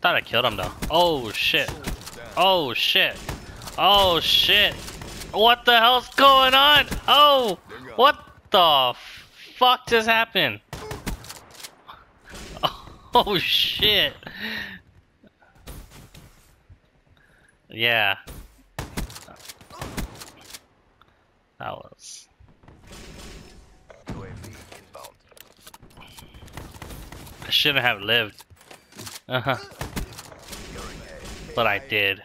thought I killed him though. Oh shit. Oh shit. Oh shit. What the hell's going on? Oh, what the fuck just happened? Oh shit. Yeah. That was. I shouldn't have lived. Uh huh. But I did.